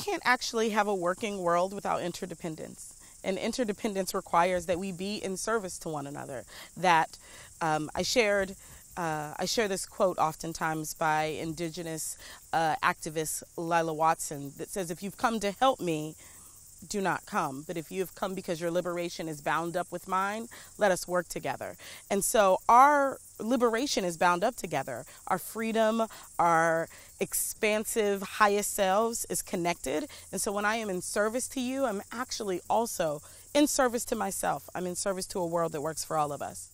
can't actually have a working world without interdependence. And interdependence requires that we be in service to one another. That um, I shared. Uh, I share this quote oftentimes by indigenous uh, activist Lilla Watson that says, If you've come to help me, do not come. But if you have come because your liberation is bound up with mine, let us work together. And so our liberation is bound up together. Our freedom, our expansive highest selves is connected. And so when I am in service to you, I'm actually also in service to myself. I'm in service to a world that works for all of us.